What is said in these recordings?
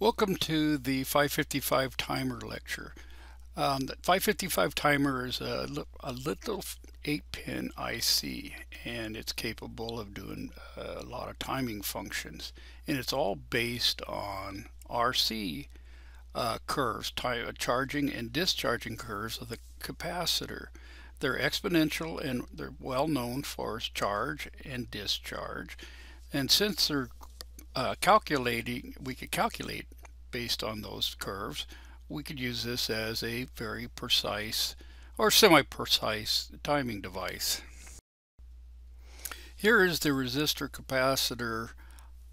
Welcome to the 555 timer lecture. Um, the 555 timer is a, a little 8-pin IC and it's capable of doing a lot of timing functions and it's all based on RC uh, curves, uh, charging and discharging curves of the capacitor. They're exponential and they're well known for charge and discharge and since they're uh, calculating, we could calculate based on those curves. We could use this as a very precise or semi-precise timing device. Here is the resistor capacitor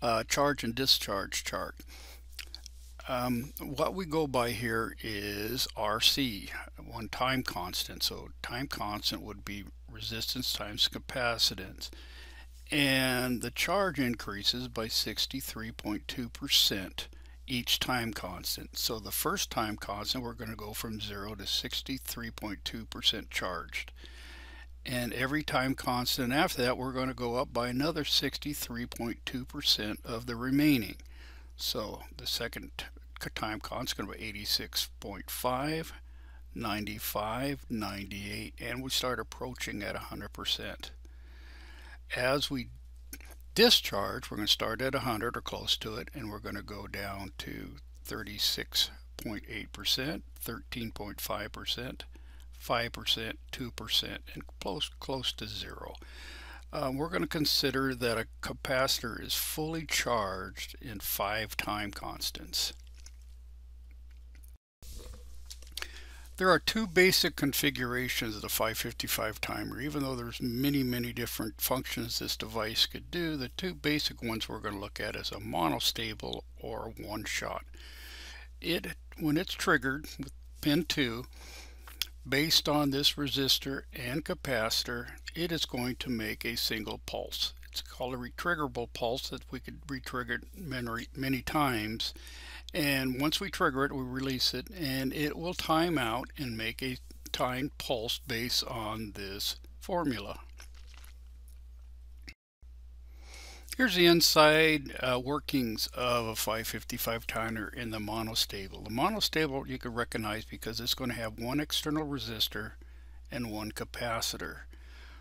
uh, charge and discharge chart. Um, what we go by here is RC, one time constant. So time constant would be resistance times capacitance and the charge increases by 63.2% each time constant. So the first time constant we're going to go from 0 to 63.2% charged. And every time constant after that we're going to go up by another 63.2% of the remaining. So the second time constant is going to be 86.5, 95, 98, and we start approaching at 100% as we discharge, we're going to start at 100 or close to it, and we're going to go down to 36.8%, 13.5%, 5%, 2%, and close, close to zero. Um, we're going to consider that a capacitor is fully charged in five time constants. There are two basic configurations of the 555 timer. Even though there's many, many different functions this device could do, the two basic ones we're going to look at is a monostable or one-shot. It, when it's triggered with pin 2, based on this resistor and capacitor, it is going to make a single pulse. It's called a retriggerable pulse that we could retrigger many, many times and once we trigger it we release it and it will time out and make a timed pulse based on this formula. Here's the inside uh, workings of a 555 timer in the monostable. The monostable you can recognize because it's going to have one external resistor and one capacitor.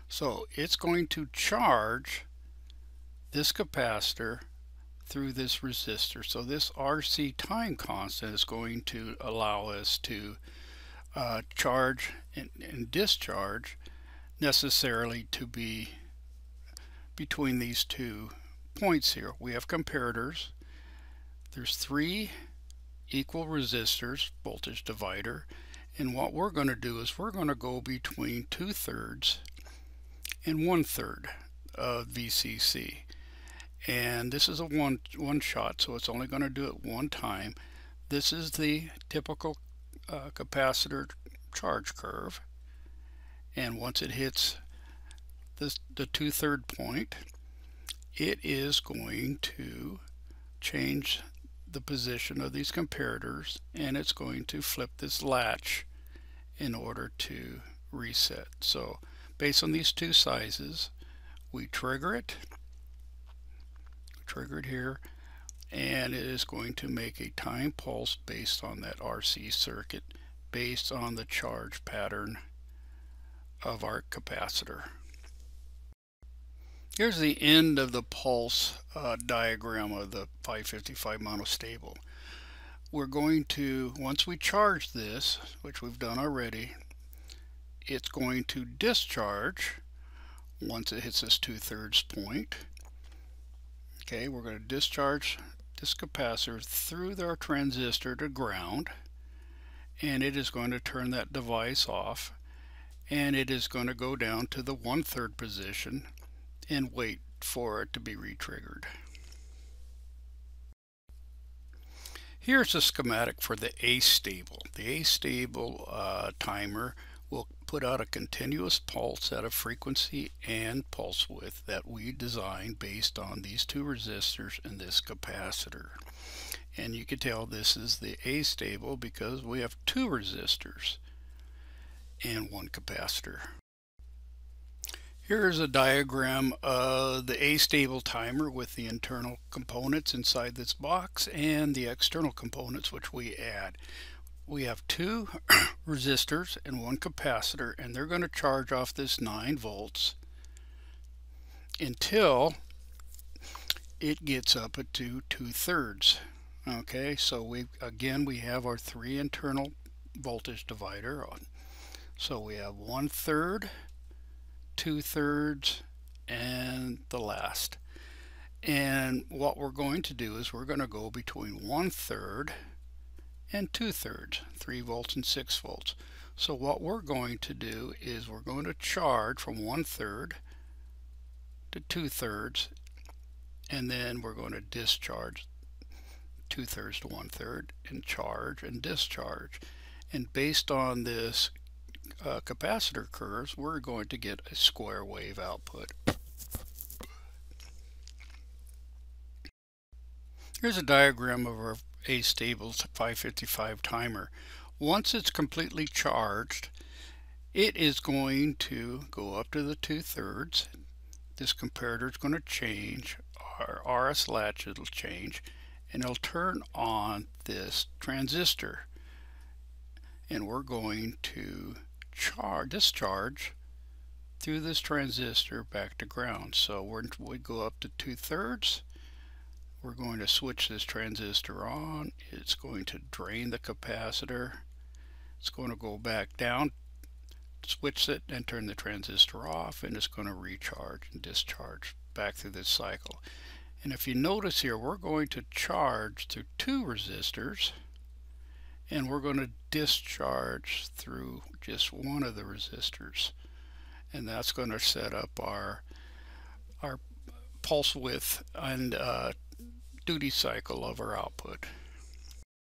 So it's going to charge this capacitor through this resistor. So this RC time constant is going to allow us to uh, charge and, and discharge necessarily to be between these two points here. We have comparators. There's three equal resistors, voltage divider, and what we're going to do is we're going to go between two-thirds and one-third of VCC and this is a one one shot so it's only going to do it one time. This is the typical uh, capacitor charge curve. And once it hits this the two-third point it is going to change the position of these comparators and it's going to flip this latch in order to reset. So based on these two sizes we trigger it triggered here and it is going to make a time pulse based on that RC circuit based on the charge pattern of our capacitor. Here's the end of the pulse uh, diagram of the 555 monostable. We're going to, once we charge this, which we've done already, it's going to discharge once it hits this two-thirds point Okay, we're going to discharge this capacitor through our transistor to ground and it is going to turn that device off and it is going to go down to the one-third position and wait for it to be retriggered. Here's a schematic for the astable. The astable uh, timer put out a continuous pulse at a frequency and pulse width that we designed based on these two resistors and this capacitor. And you can tell this is the astable because we have two resistors and one capacitor. Here's a diagram of the A-stable timer with the internal components inside this box and the external components which we add. We have two resistors and one capacitor and they're going to charge off this 9 volts until it gets up to two-thirds. Okay, so we again we have our three internal voltage divider on. So we have one-third two-thirds, and the last. And what we're going to do is we're going to go between one-third and two-thirds, 3 volts and 6 volts. So what we're going to do is we're going to charge from one-third to two-thirds, and then we're going to discharge two-thirds to one-third, and charge and discharge. And based on this uh, capacitor curves, we're going to get a square wave output. Here's a diagram of our A-stable 555 timer. Once it's completely charged, it is going to go up to the two-thirds. This comparator is going to change. Our RS latch it'll change and it'll turn on this transistor and we're going to charge, discharge through this transistor back to ground. So we go up to two-thirds. We're going to switch this transistor on. It's going to drain the capacitor. It's going to go back down, switch it, and turn the transistor off, and it's going to recharge and discharge back through this cycle. And if you notice here, we're going to charge through two resistors and we're going to discharge through just one of the resistors and that's going to set up our our pulse width and uh, duty cycle of our output.